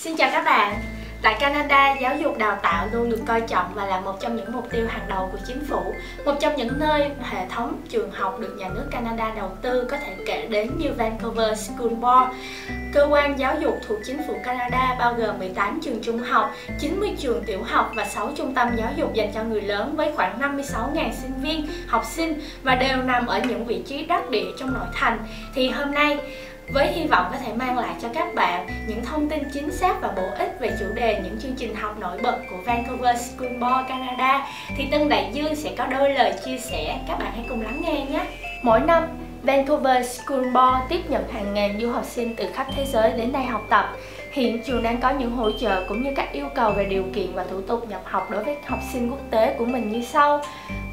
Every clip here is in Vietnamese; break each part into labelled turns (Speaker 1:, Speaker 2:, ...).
Speaker 1: Xin chào các bạn Tại Canada, giáo dục đào tạo luôn được coi trọng và là một trong những mục tiêu hàng đầu của chính phủ. Một trong những nơi hệ thống trường học được nhà nước Canada đầu tư có thể kể đến như Vancouver School Board. Cơ quan giáo dục thuộc chính phủ Canada bao gồm 18 trường trung học, 90 trường tiểu học và 6 trung tâm giáo dục dành cho người lớn với khoảng 56.000 sinh viên, học sinh và đều nằm ở những vị trí đắc địa trong nội thành. Thì hôm nay với hy vọng có thể mang lại cho các bạn những thông tin chính xác và bổ ích về chủ đề những chương trình học nổi bật của Vancouver School Board Canada thì Tân Đại Dương sẽ có đôi lời chia sẻ, các bạn hãy cùng lắng nghe nhé. Mỗi năm, Vancouver School Board tiếp nhận hàng ngàn du học sinh từ khắp thế giới đến đây học tập. Hiện trường đang có những hỗ trợ cũng như các yêu cầu về điều kiện và thủ tục nhập học đối với học sinh quốc tế của mình như sau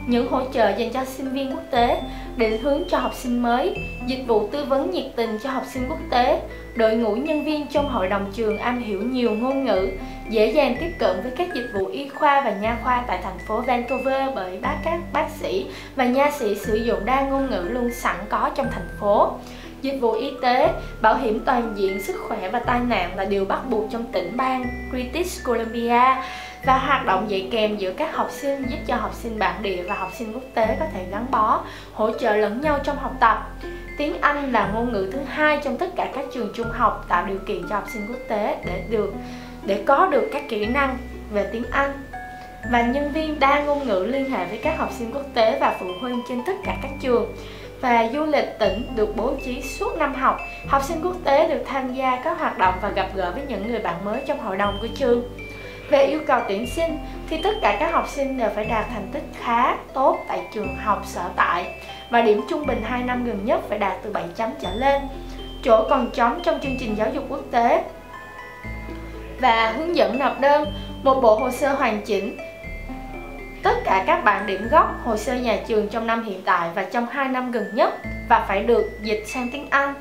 Speaker 1: những hỗ trợ dành cho sinh viên quốc tế, định hướng cho học sinh mới, dịch vụ tư vấn nhiệt tình cho học sinh quốc tế, đội ngũ nhân viên trong hội đồng trường am hiểu nhiều ngôn ngữ, dễ dàng tiếp cận với các dịch vụ y khoa và nha khoa tại thành phố Vancouver bởi bác các bác sĩ và nha sĩ sử dụng đa ngôn ngữ luôn sẵn có trong thành phố. Dịch vụ y tế, bảo hiểm toàn diện sức khỏe và tai nạn là điều bắt buộc trong tỉnh bang British Columbia và hoạt động dạy kèm giữa các học sinh giúp cho học sinh bản địa và học sinh quốc tế có thể gắn bó, hỗ trợ lẫn nhau trong học tập. Tiếng Anh là ngôn ngữ thứ hai trong tất cả các trường trung học tạo điều kiện cho học sinh quốc tế để được để có được các kỹ năng về tiếng Anh và nhân viên đa ngôn ngữ liên hệ với các học sinh quốc tế và phụ huynh trên tất cả các trường và du lịch tỉnh được bố trí suốt năm học. Học sinh quốc tế được tham gia các hoạt động và gặp gỡ với những người bạn mới trong hội đồng của trường. Về yêu cầu tuyển sinh thì tất cả các học sinh đều phải đạt thành tích khá, tốt tại trường học sở tại và điểm trung bình 2 năm gần nhất phải đạt từ 7 chấm trở lên. Chỗ còn trống trong chương trình giáo dục quốc tế và hướng dẫn nộp đơn, một bộ hồ sơ hoàn chỉnh tất cả các bạn điểm gốc hồ sơ nhà trường trong năm hiện tại và trong 2 năm gần nhất và phải được dịch sang tiếng Anh.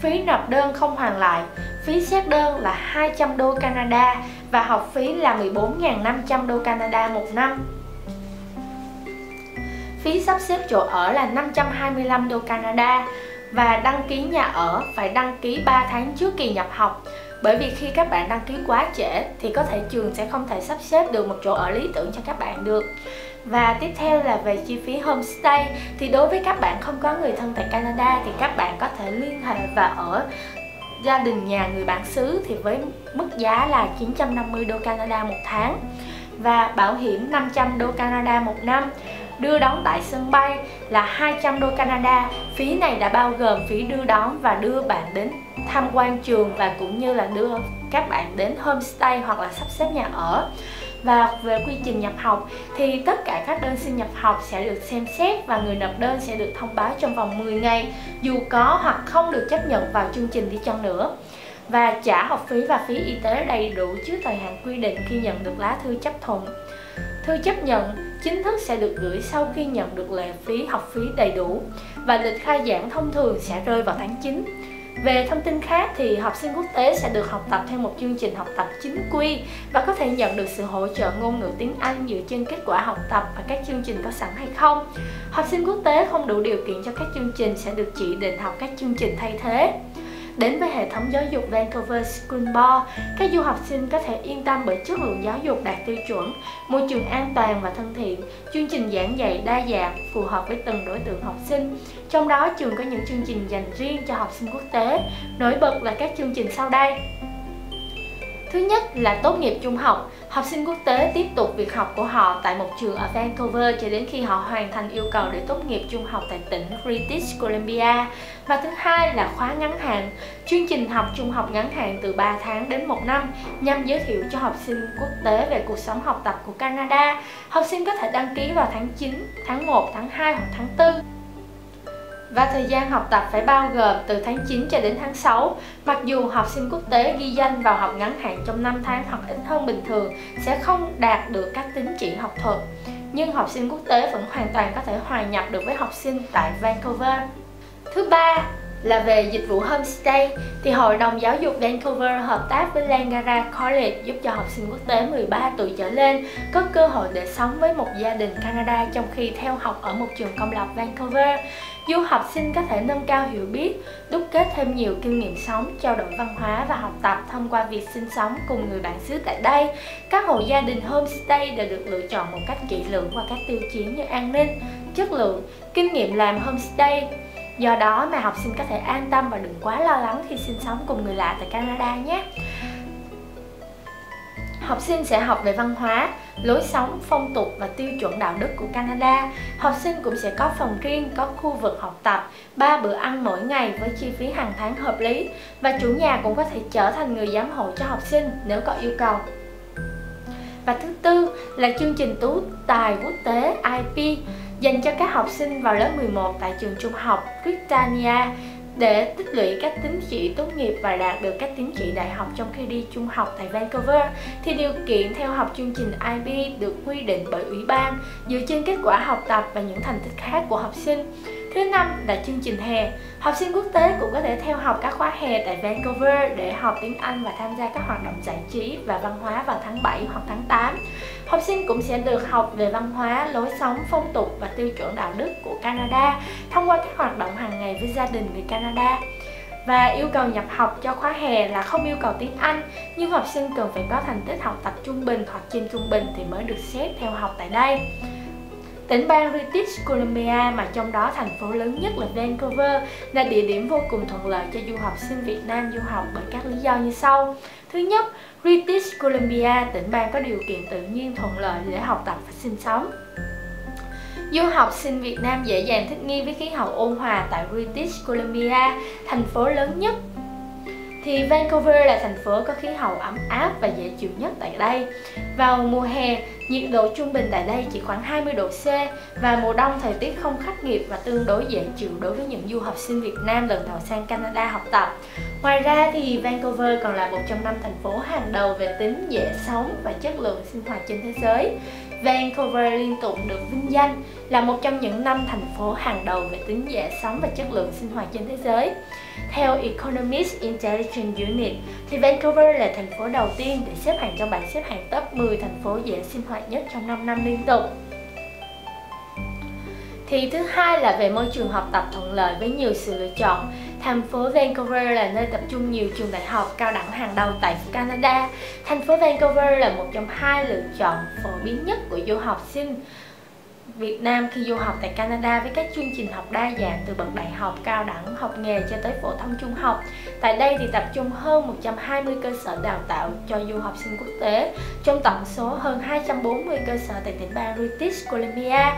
Speaker 1: Phí nộp đơn không hoàn lại, phí xét đơn là 200 đô Canada và học phí là 14.500 đô Canada một năm. Phí sắp xếp chỗ ở là 525 đô Canada và đăng ký nhà ở phải đăng ký 3 tháng trước kỳ nhập học bởi vì khi các bạn đăng ký quá trễ thì có thể trường sẽ không thể sắp xếp được một chỗ ở lý tưởng cho các bạn được. Và tiếp theo là về chi phí homestay, thì đối với các bạn không có người thân tại Canada thì các bạn có thể liên hệ và ở gia đình nhà người bản xứ thì với mức giá là 950 đô Canada một tháng và bảo hiểm 500 đô Canada một năm. Đưa đón tại sân bay là 200 đô Canada. Phí này đã bao gồm phí đưa đón và đưa bạn đến tham quan trường và cũng như là đưa các bạn đến homestay hoặc là sắp xếp nhà ở và về quy trình nhập học thì tất cả các đơn xin nhập học sẽ được xem xét và người nộp đơn sẽ được thông báo trong vòng 10 ngày, dù có hoặc không được chấp nhận vào chương trình đi chăng nữa và trả học phí và phí y tế đầy đủ trước thời hạn quy định khi nhận được lá thư chấp thuận. Thư chấp nhận chính thức sẽ được gửi sau khi nhận được lệ phí học phí đầy đủ và lịch khai giảng thông thường sẽ rơi vào tháng 9. Về thông tin khác thì học sinh quốc tế sẽ được học tập theo một chương trình học tập chính quy và có thể nhận được sự hỗ trợ ngôn ngữ tiếng Anh dựa trên kết quả học tập và các chương trình có sẵn hay không. Học sinh quốc tế không đủ điều kiện cho các chương trình sẽ được chỉ định học các chương trình thay thế. Đến với hệ thống giáo dục Vancouver School Board, các du học sinh có thể yên tâm bởi chất lượng giáo dục đạt tiêu chuẩn, môi trường an toàn và thân thiện, chương trình giảng dạy đa dạng, phù hợp với từng đối tượng học sinh. Trong đó, trường có những chương trình dành riêng cho học sinh quốc tế. Nổi bật là các chương trình sau đây. Thứ nhất là tốt nghiệp trung học. Học sinh quốc tế tiếp tục việc học của họ tại một trường ở Vancouver cho đến khi họ hoàn thành yêu cầu để tốt nghiệp trung học tại tỉnh British Columbia. Và thứ hai là khóa ngắn hạn, chương trình học trung học ngắn hạn từ 3 tháng đến 1 năm nhằm giới thiệu cho học sinh quốc tế về cuộc sống học tập của Canada. Học sinh có thể đăng ký vào tháng 9, tháng 1, tháng 2 hoặc tháng 4 và thời gian học tập phải bao gồm từ tháng 9 cho đến tháng 6. Mặc dù học sinh quốc tế ghi danh vào học ngắn hạn trong 5 tháng hoặc ít hơn bình thường sẽ không đạt được các tín chỉ học thuật, nhưng học sinh quốc tế vẫn hoàn toàn có thể hòa nhập được với học sinh tại Vancouver. Thứ ba là về dịch vụ homestay thì Hội đồng Giáo dục Vancouver hợp tác với Langara College giúp cho học sinh quốc tế 13 tuổi trở lên có cơ hội để sống với một gia đình Canada trong khi theo học ở một trường công lập Vancouver. Du học sinh có thể nâng cao hiểu biết, đúc kết thêm nhiều kinh nghiệm sống, trao đổi văn hóa và học tập thông qua việc sinh sống cùng người bạn xứ tại đây. Các hộ gia đình homestay đều được lựa chọn một cách kỹ lưỡng qua các tiêu chí như an ninh, chất lượng, kinh nghiệm làm homestay, Do đó mà học sinh có thể an tâm và đừng quá lo lắng khi sinh sống cùng người lạ tại Canada nhé. Học sinh sẽ học về văn hóa, lối sống, phong tục và tiêu chuẩn đạo đức của Canada. Học sinh cũng sẽ có phòng riêng, có khu vực học tập, ba bữa ăn mỗi ngày với chi phí hàng tháng hợp lý và chủ nhà cũng có thể trở thành người giám hộ cho học sinh nếu có yêu cầu. Và thứ tư là chương trình tú tài quốc tế IP dành cho các học sinh vào lớp 11 tại trường trung học Britannia để tích lũy các tín chỉ tốt nghiệp và đạt được các tín chỉ đại học trong khi đi trung học tại Vancouver thì điều kiện theo học chương trình IB được quy định bởi ủy ban dựa trên kết quả học tập và những thành tích khác của học sinh. Thứ năm là chương trình hè. Học sinh quốc tế cũng có thể theo học các khóa hè tại Vancouver để học tiếng Anh và tham gia các hoạt động giải trí và văn hóa vào tháng 7 hoặc tháng 8. Học sinh cũng sẽ được học về văn hóa, lối sống, phong tục và tiêu chuẩn đạo đức của Canada thông qua các hoạt động hàng ngày với gia đình người Canada và yêu cầu nhập học cho khóa hè là không yêu cầu tiếng Anh nhưng học sinh cần phải có thành tích học tập trung bình hoặc trên trung bình thì mới được xếp theo học tại đây. Tỉnh bang British Columbia mà trong đó thành phố lớn nhất là Vancouver là địa điểm vô cùng thuận lợi cho du học sinh Việt Nam du học bởi các lý do như sau. Thứ nhất, British Columbia, tỉnh bang có điều kiện tự nhiên thuận lợi để học tập và sinh sống. Du học sinh Việt Nam dễ dàng thích nghi với khí hậu ôn hòa tại British Columbia, thành phố lớn nhất thì Vancouver là thành phố có khí hậu ấm áp và dễ chịu nhất tại đây. Vào mùa hè, nhiệt độ trung bình tại đây chỉ khoảng 20 độ C và mùa đông thời tiết không khắc nghiệt và tương đối dễ chịu đối với những du học sinh Việt Nam lần đầu sang Canada học tập. Ngoài ra thì Vancouver còn là một trong năm thành phố hàng đầu về tính dễ sống và chất lượng sinh hoạt trên thế giới. Vancouver liên tục được vinh danh là một trong những năm thành phố hàng đầu về tính dễ sống và chất lượng sinh hoạt trên thế giới. Theo Economist Intelligence Unit, thì Vancouver là thành phố đầu tiên để xếp hạng trong bảng xếp hạng top 10 thành phố dễ sinh hoạt nhất trong 5 năm liên tục. Thì thứ hai là về môi trường học tập thuận lợi với nhiều sự lựa chọn. Thành phố Vancouver là nơi tập trung nhiều trường đại học cao đẳng hàng đầu tại Canada. Thành phố Vancouver là một trong hai lựa chọn phổ biến nhất của du học sinh Việt Nam khi du học tại Canada với các chương trình học đa dạng từ bậc đại học, cao đẳng, học nghề cho tới phổ thông trung học. Tại đây thì tập trung hơn 120 cơ sở đào tạo cho du học sinh quốc tế, trong tổng số hơn 240 cơ sở tại tỉnh bang British Columbia.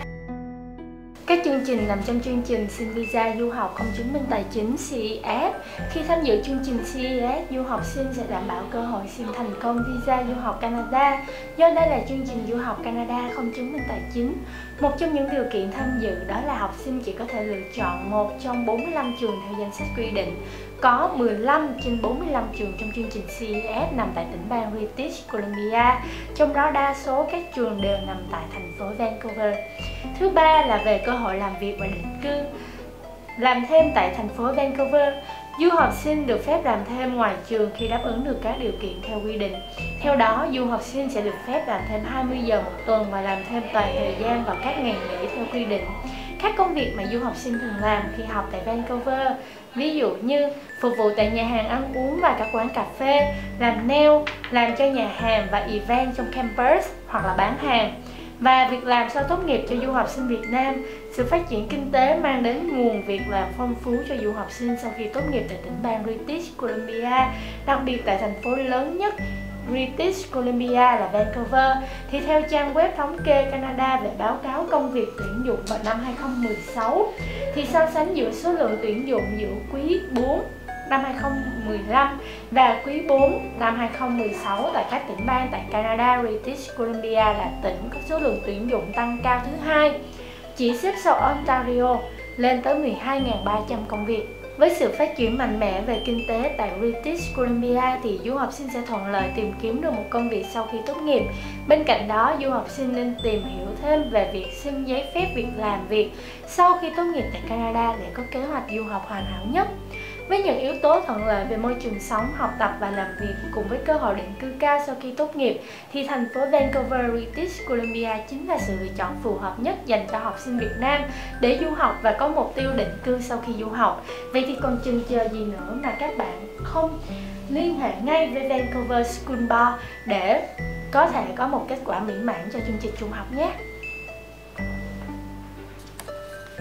Speaker 1: Các chương trình nằm trong chương trình xin visa du học không chứng minh tài chính CES. Khi tham dự chương trình CES, du học sinh sẽ đảm bảo cơ hội xin thành công visa du học Canada. Do đây là chương trình du học Canada không chứng minh tài chính, một trong những điều kiện tham dự đó là học sinh chỉ có thể lựa chọn một trong 45 trường theo danh sách quy định. Có 15 trên 45 trường trong chương trình CES nằm tại tỉnh bang British Columbia, trong đó đa số các trường đều nằm tại thành phố Vancouver. Thứ ba là về cơ hội làm việc và định cư. Làm thêm tại thành phố Vancouver, Du học sinh được phép làm thêm ngoài trường khi đáp ứng được các điều kiện theo quy định. Theo đó, du học sinh sẽ được phép làm thêm 20 giờ một tuần và làm thêm toàn thời gian vào các ngày nghỉ theo quy định. Các công việc mà du học sinh thường làm khi học tại Vancouver, ví dụ như phục vụ tại nhà hàng ăn uống và các quán cà phê, làm nail, làm cho nhà hàng và event trong campus hoặc là bán hàng và việc làm sau tốt nghiệp cho du học sinh Việt Nam, sự phát triển kinh tế mang đến nguồn việc làm phong phú cho du học sinh sau khi tốt nghiệp tại tỉnh bang British Columbia, đặc biệt tại thành phố lớn nhất British Columbia là Vancouver. Thì theo trang web thống kê Canada về báo cáo công việc tuyển dụng vào năm 2016 thì so sánh giữa số lượng tuyển dụng giữa quý 4 năm 2015 và quý 4 năm 2016 tại các tỉnh bang tại Canada, British Columbia là tỉnh có số lượng tuyển dụng tăng cao thứ hai, chỉ xếp sau Ontario lên tới 12.300 công việc. Với sự phát triển mạnh mẽ về kinh tế tại British Columbia thì du học sinh sẽ thuận lợi tìm kiếm được một công việc sau khi tốt nghiệp. Bên cạnh đó, du học sinh nên tìm hiểu thêm về việc xin giấy phép việc làm việc sau khi tốt nghiệp tại Canada để có kế hoạch du học hoàn hảo nhất. Với những yếu tố thuận lợi về môi trường sống, học tập và làm việc cùng với cơ hội định cư cao sau khi tốt nghiệp thì thành phố Vancouver, British Columbia chính là sự lựa chọn phù hợp nhất dành cho học sinh Việt Nam để du học và có mục tiêu định cư sau khi du học. Vậy thì còn chừng chờ gì nữa mà các bạn không liên hệ ngay với Vancouver School Board để có thể có một kết quả mỹ mãn cho chương trình trung học nhé.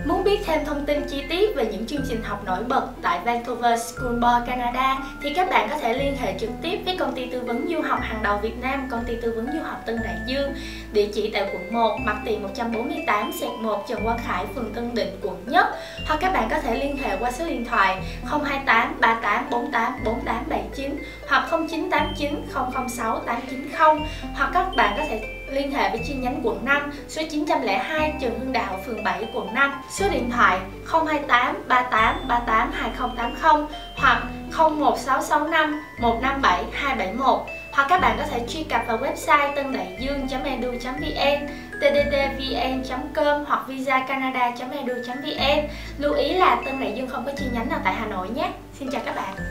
Speaker 1: Muốn biết thêm thông tin chi tiết về những chương trình học nổi bật tại Vancouver School Board Canada thì các bạn có thể liên hệ trực tiếp với công ty tư vấn du học hàng đầu Việt Nam, công ty tư vấn du học Tân Đại Dương, địa chỉ tại quận 1, mặt tiền 148 1 Trần Quang Khải, phường Tân Định, quận Nhất. Hoặc các bạn có thể liên hệ qua số điện thoại 028 38 48 48 79 hoặc 0989 006 890 hoặc các bạn có thể liên hệ với chi nhánh quận 5 số 902 Trần Hưng Đạo, phường 7, quận 5 số điện thoại 028 38 38 2080 hoặc 01665 157 271 hoặc các bạn có thể truy cập vào website tân đại dương.edu.vn tddvn.com hoặc visacanada.edu.vn Lưu ý là Tân Đại Dương không có chi nhánh nào tại Hà Nội nhé. Xin chào các bạn.